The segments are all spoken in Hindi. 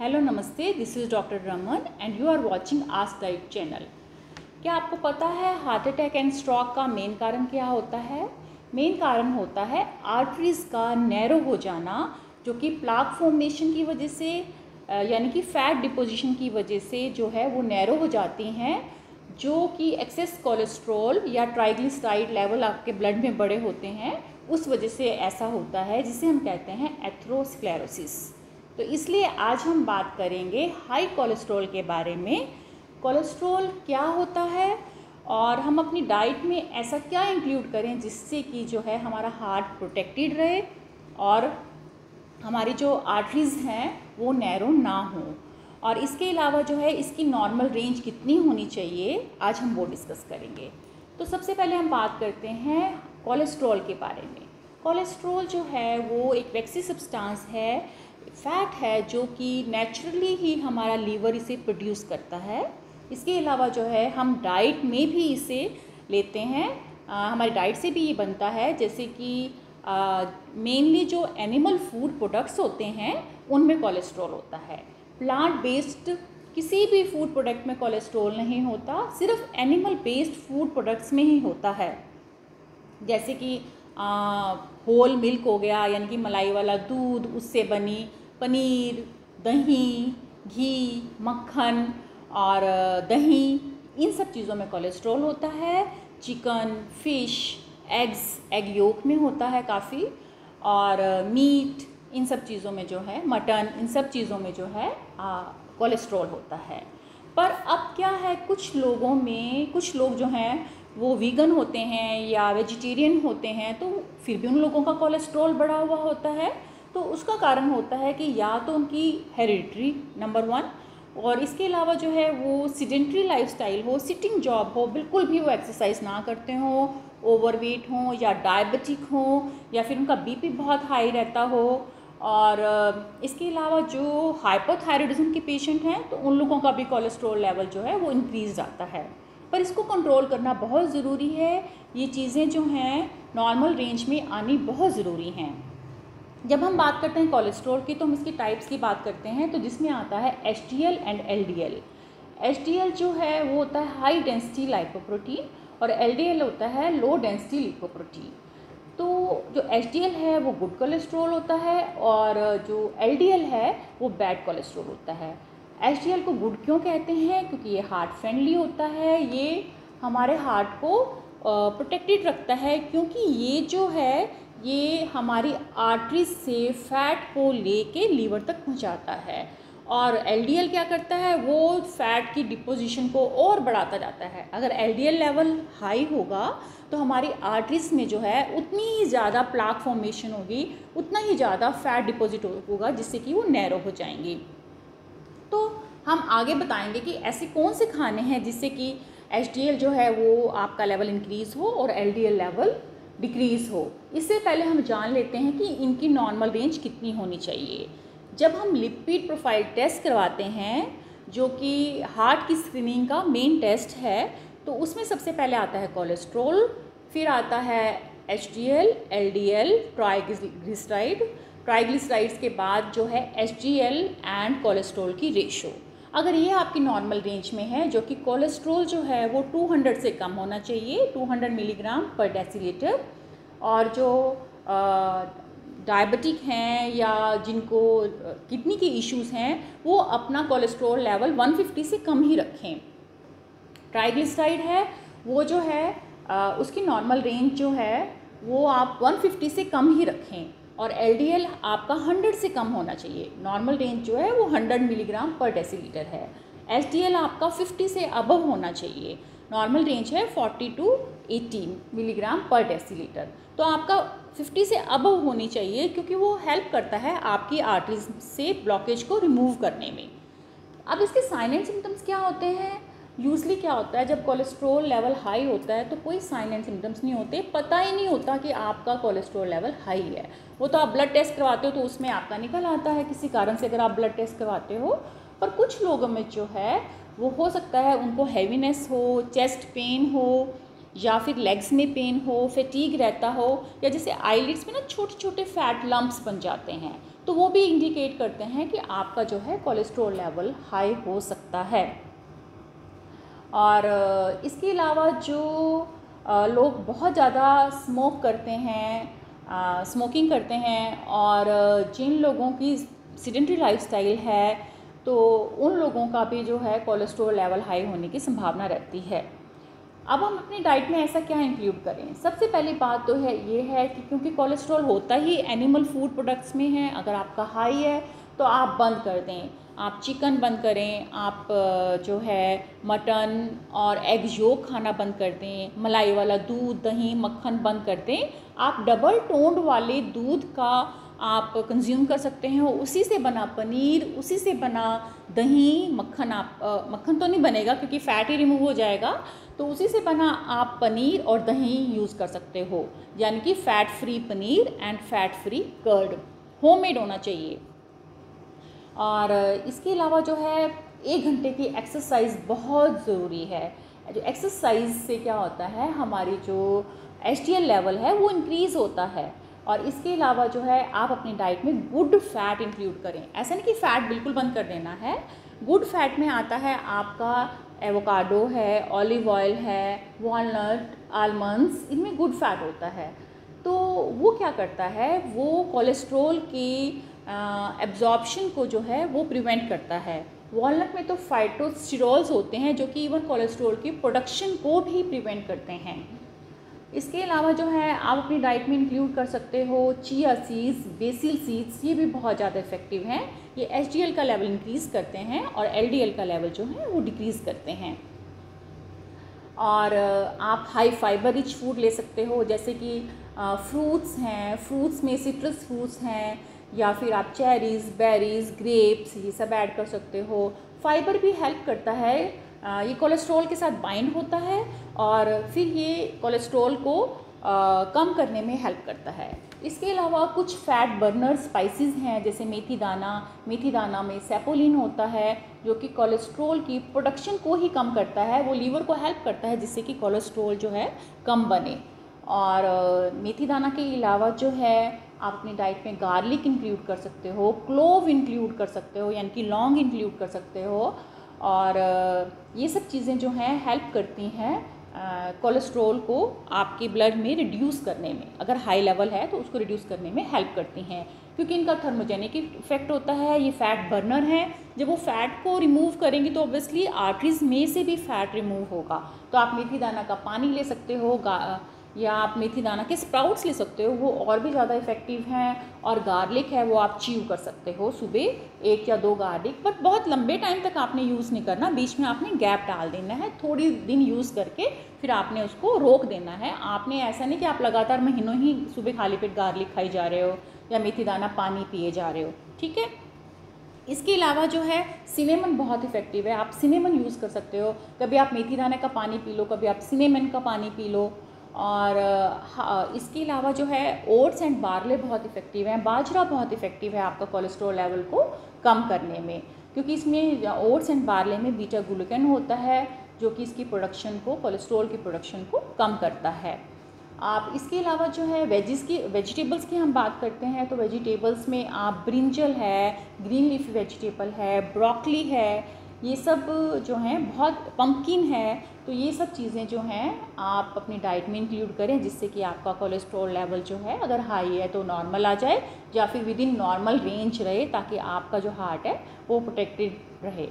हेलो, नमस्ते this is doctor Raman and you are watching us diet channel क्या आपको पता है हार्ट अटैक एंड स्ट्रोक का मेन कारण क्या होता है? मेन कारण होता है आर्टरीज का नैरो हो जाना, जो कि प्लाक फॉर्मेशन की वजह से यानी कि फैट डिपोजिशन की वजह से जो है वो नैरो हो जाती हैं, जो कि एक्सेस कोलेस्ट्रॉल या ट्राइग्लिसराइड लेवल आपके ब्लड में बड़े होते हैं, उस वजह से ऐसा होता है, जिसे हम कहते हैं एथ्रोस्क्लेरोसिस तो इसलिए आज हम बात करेंगे हाई कोलेस्ट्रॉल के बारे में। कोलेस्ट्रॉल क्या होता है? और हम अपनी डाइट में ऐसा क्या इंक्लूड करें जिससे कि जो है हमारा हार्ट प्रोटेक्टेड रहे और हमारी जो आर्टरीज़ हैं वो नैरो ना हो। और इसके अलावा जो है इसकी नॉर्मल रेंज कितनी होनी चाहिए, आज हम वो डिस्कस करेंगे। तो सबसे पहले हम बात करते हैं कोलेस्ट्रॉल के बारे में। कोलेस्ट्रॉल जो है वो एक वैक्सी सब्सटेंस है फैट है जो कि नेचुरली ही हमारा लीवर इसे प्रोड्यूस करता है। इसके अलावा जो है हम डाइट में भी इसे लेते हैं। आ, हमारी डाइट से भी ये बनता है जैसे कि मेनली जो एनिमल फ़ूड प्रोडक्ट्स होते हैं उनमें कोलेस्ट्रॉल होता है। प्लांट बेस्ड किसी भी फ़ूड प्रोडक्ट में कोलेस्ट्रॉल नहीं होता सिर्फ़ एनिमल बेस्ड फ़ूड प्रोडक्ट्स में ही होता है। जैसे कि होल मिल्क हो गया, यानी कि मलाई वाला दूध, उससे बनी पनीर, दही, घी, मक्खन और दही। इन सब चीज़ों में कोलेस्ट्रॉल होता है chicken fish eggs egg yolk में होता है काफ़ी। और मीट इन सब चीज़ों में जो है मटन इन सब चीज़ों में जो है कोलेस्ट्रॉल होता है। पर अब क्या है, कुछ लोगों में, कुछ लोग जो हैं वो वीगन होते हैं या वेजिटेरियन होते हैं तो फिर भी उन लोगों का कोलेस्ट्रॉल बढ़ा हुआ होता है। तो उसका कारण होता है कि या तो उनकी हेरिडिट्री नंबर वन और इसके अलावा जो है वो सीडेंट्री लाइफस्टाइल हो सिटिंग जॉब हो, बिल्कुल भी वो एक्सरसाइज ना करते हों ओवरवेट हों या डायबिटिक हों, या फिर उनका बीपी बहुत हाई रहता हो। और इसके अलावा जो हाइपोथायरॉयडिज्म के पेशेंट हैं तो उन लोगों का भी कोलेस्ट्रॉल लेवल जो है वो इंक्रीज आता है। पर इसको कंट्रोल करना बहुत ज़रूरी है। ये चीज़ें जो हैं नॉर्मल रेंज में आनी बहुत ज़रूरी हैं। जब हम बात करते हैं कोलेस्ट्रॉल की तो हम इसके टाइप्स की बात करते हैं तो जिसमें आता है एचडीएल एंड एल एच जो है, वो होता है हाई डेंसिटी लाइपोप्रोटीन और एलडीएल होता है लो डेंसिटी लिपोप्रोटीन तो जो एचडीएल है, वो गुड कोलेस्ट्रॉल होता है और जो एलडीएल है, वो बैड कोलेस्ट्रॉल होता है। एचडीएल को गुड क्यों कहते हैं? क्योंकि ये हार्ट फ्रेंडली होता है, ये हमारे हार्ट को प्रोटेक्टेड रखता है, क्योंकि ये जो है, ये हमारी आर्टरी से फैट को लेके लीवर तक पहुंचाता है। और एलडीएल क्या करता है? वो फैट की डिपोजिशन को और बढ़ाता जाता है। अगर एलडीएल लेवल हाई होगा तो हमारी आर्टरीज में जो है, उतनी ही ज़्यादा प्लाक फॉर्मेशन होगी, उतना ही ज़्यादा फैट डिपॉजिट होगा, जिससे कि वो नैरो हो जाएँगी। तो हम आगे बताएँगे कि ऐसे कौन से खाने हैं जिससे कि एचडीएल जो है वो आपका लेवल इंक्रीज़ हो और एलडीएल लेवल डिक्रीज़ हो। इससे पहले हम जान लेते हैं कि इनकी नॉर्मल रेंज कितनी होनी चाहिए। जब हम लिपिड प्रोफ़ाइल टेस्ट करवाते हैं, जो कि हार्ट की स्क्रीनिंग का मेन टेस्ट है तो उसमें सबसे पहले आता है कोलेस्ट्रोल फिर आता है H D L L D L triglyceride triglycerides के बाद जो है H D L and cholesterol की रेशो अगर ये आपकी नॉर्मल रेंज में है, जो कि कोलेस्ट्रोल जो है वो 200 से कम होना चाहिए 200 मिलीग्राम पर डेसीलीटर और जो डायबिटिक हैं या जिनको किडनी के इश्यूज़ हैं, वो अपना कोलेस्ट्रोल लेवल 150 से कम ही रखें. ट्राइग्लिसराइड है, वो जो है उसकी नॉर्मल रेंज जो है वो आप 150 से कम ही रखें और एलडीएल आपका 100 से कम होना चाहिए। नॉर्मल रेंज जो है वो 100 मिलीग्राम पर डेसीलीटर है। एच आपका 50 से अबव होना चाहिए। नॉर्मल रेंज है 40 टू 18 मिलीग्राम पर डेसीलीटर तो आपका 50 से अबव होनी चाहिए क्योंकि वो हेल्प करता है आपकी आर्टरीज से ब्लॉकेज को रिमूव करने में। अब इसके साइन सिम्टम्स क्या होते हैं? यूजली क्या होता है, जब कोलेस्ट्रोल लेवल हाई होता है तो कोई साइन एंड सिम्टम्स नहीं होते। पता ही नहीं होता कि आपका कोलेस्ट्रोल लेवल हाई है। वो तो आप ब्लड टेस्ट करवाते हो तो उसमें आपका निकल आता है किसी कारण से, अगर आप ब्लड टेस्ट करवाते हो। पर कुछ लोगों में जो है, वो हो सकता है उनको हैवीनेस हो चेस्ट पेन हो, या फिर लेग्स में पेन हो फेटीग रहता हो, या जैसे आईलिड्स में ना छोटे छोटे फैट लम्ब्स बन जाते हैं। तो वो भी इंडिकेट करते हैं कि आपका जो है कोलेस्ट्रॉल लेवल हाई हो सकता है। और इसके अलावा जो लोग बहुत ज़्यादा स्मोक करते हैं स्मोकिंग करते हैं और जिन लोगों की सीडेंट्री लाइफस्टाइल है तो उन लोगों का भी जो है कोलेस्ट्रॉल लेवल हाई होने की संभावना रहती है। अब हम अपनी डाइट में ऐसा क्या इंक्लूड करें? सबसे पहली बात तो है, ये है कि क्योंकि कोलेस्ट्रॉल होता ही एनिमल फ़ूड प्रोडक्ट्स में है, अगर आपका हाई है तो आप बंद कर दें। आप चिकन बंद करें आप जो है मटन और एग योग खाना बंद कर दें मलाई वाला दूध दही मक्खन बंद कर दें। आप डबल टोंड वाले दूध का आप कंज्यूम कर सकते हैं उसी से बना पनीर उसी से बना दही मक्खन आप आ, मक्खन तो नहीं बनेगा क्योंकि फ़ैट ही रिमूव हो जाएगा तो उसी से बना आप पनीर और दही यूज़ कर सकते हो। यानी कि fat free paneer and fat free curd homemade होना चाहिए। और इसके अलावा जो है, एक घंटे की एक्सरसाइज बहुत ज़रूरी है। जो एक्सरसाइज से क्या होता है, हमारी जो एच लेवल है, वो इंक्रीज़ होता है। और इसके अलावा जो है, आप अपनी डाइट में गुड फैट इंक्लूड करें। ऐसा नहीं कि फ़ैट बिल्कुल बंद कर देना है। गुड फैट में आता है आपका एवोकाडो है ऑलिव ऑयल है वॉलनट आलमंड्स इनमें गुड फैट होता है। तो वो क्या करता है, वो कोलेस्ट्रोल की एब्जॉर्बशन को जो है वो प्रिवेंट करता है। वॉलनट में तो फाइटोस्टिरॉल्स होते हैं जो कि इवन कोलेस्ट्रोल की प्रोडक्शन को भी प्रिवेंट करते हैं। इसके अलावा जो है, आप अपनी डाइट में इंक्लूड कर सकते हो चिया सीड्स बेसिल सीड्स ये भी बहुत ज़्यादा इफ़ेक्टिव हैं। ये एचडीएल का लेवल इंक्रीज़ करते हैं और एलडीएल का लेवल जो है वो डिक्रीज़ करते हैं। और आप हाई फाइबर रिच फ़ूड ले सकते हो, जैसे कि फ्रूट्स हैं फ्रूट्स में सिट्रस फ्रूट्स हैं या फिर आप चेरीज़ बेरीज़ ग्रेप्स ये सब ऐड कर सकते हो। फाइबर भी हेल्प करता है। ये कोलेस्ट्रॉल के साथ बाइंड होता है और फिर ये कोलेस्ट्रॉल को आ, कम करने में हेल्प करता है। इसके अलावा कुछ फैट बर्नर स्पाइसेस हैं जैसे मेथी दाना। मेथी दाना में सेपोलिन होता है जो कि कोलेस्ट्रॉल की प्रोडक्शन को ही कम करता है। वो लीवर को हेल्प करता है जिससे कि कोलेस्ट्रॉल जो है कम बने। और मेथी दाना के अलावा जो है आप अपनी डाइट में गार्लिक इंक्लूड कर सकते हो क्लोव इंक्लूड कर सकते हो, यानी कि लौंग इंक्लूड कर सकते हो। और ये सब चीज़ें जो हैं हेल्प करती हैं कोलेस्ट्रोल को आपके ब्लड में रिड्यूस करने में। अगर हाई लेवल है तो उसको रिड्यूस करने में हेल्प करती हैं। क्योंकि इनका थर्मोजेनिक इफ़ेक्ट होता है, ये फ़ैट बर्नर है। जब वो फ़ैट को रिमूव करेंगे तो ऑब्वियसली आर्टरीज में से भी फ़ैट रिमूव होगा। तो आप मेथी दाना का पानी ले सकते हो या आप मेथी दाना के स्प्राउट्स ले सकते हो, वो और भी ज़्यादा इफ़ेक्टिव हैं और गार्लिक है, वो आप च्यू कर सकते हो सुबह एक या दो गार्लिक बट बहुत लंबे टाइम तक आपने यूज़ नहीं करना, बीच में आपने गैप डाल देना है, थोड़ी दिन यूज़ करके फिर आपने उसको रोक देना है। आपने ऐसा नहीं कि आप लगातार महीनों ही सुबह खाली पेट गार्लिक खाई जा रहे हो या मेथी दाना पानी पिए जा रहे हो, ठीक है? इसके अलावा जो है सिनेमन बहुत इफ़ेक्टिव है, आप सिनेमन यूज़ कर सकते हो। कभी आप मेथी दाने का पानी पी लो, कभी आप सिनेमन का पानी पी लो और इसके अलावा जो है, ओट्स एंड बारले बहुत इफ़ेक्टिव हैं, बाजरा बहुत इफ़ेक्टिव है आपका कोलेस्ट्रॉल लेवल को कम करने में, क्योंकि इसमें ओट्स एंड बारले में बीटा ग्लूकन होता है, जो कि इसकी प्रोडक्शन को कोलेस्ट्रॉल की प्रोडक्शन को कम करता है। आप, इसके अलावा जो है वेजिस की वेजिटेबल्स की हम बात करते हैं तो वेजिटेबल्स में आप ब्रिंजल है ग्रीन लीफी वेजिटेबल है ब्रोकली है ये सब जो हैं बहुत पम्पकिन है तो ये सब चीज़ें जो हैं आप अपनी डाइट में इंक्लूड करें जिससे कि आपका कोलेस्ट्रॉल लेवल जो है, अगर हाई है तो नॉर्मल आ जाए या फिर विद इन नॉर्मल रेंज रहे ताकि आपका जो हार्ट है वो प्रोटेक्टेड रहे।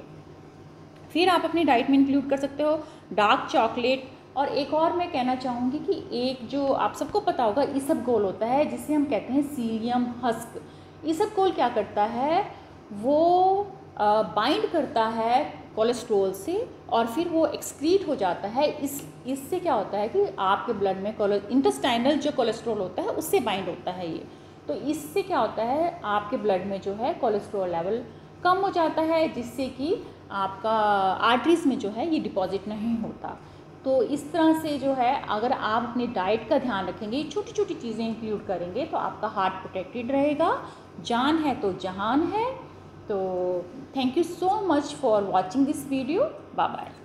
फिर आप अपनी डाइट में इंक्लूड कर सकते हो डार्क चॉकलेट और एक और मैं कहना चाहूँगी कि एक जो आप सबको पता होगा इसब गोल होता है जिसे हम कहते हैं सीलियम हस्क इसब गोल क्या करता है? वो बाइंड करता है कोलेस्ट्रोल से और फिर वो एक्सक्रीट हो जाता है। इस, इससे क्या होता है कि आपके ब्लड में कोले इंटेस्टाइनल जो कोलेस्ट्रोल होता है, उससे बाइंड होता है ये। तो इससे क्या होता है, आपके ब्लड में जो है कोलेस्ट्रोल लेवल कम हो जाता है, जिससे कि आपका आर्टरीज में जो है ये डिपॉजिट नहीं होता। तो इस तरह से जो है, अगर आप अपनी डाइट का ध्यान रखेंगे छोटी छोटी चीज़ें इंक्लूड करेंगे तो आपका हार्ट प्रोटेक्टेड रहेगा। जान है तो जहान है तो thank you so much for watching this video. Bye bye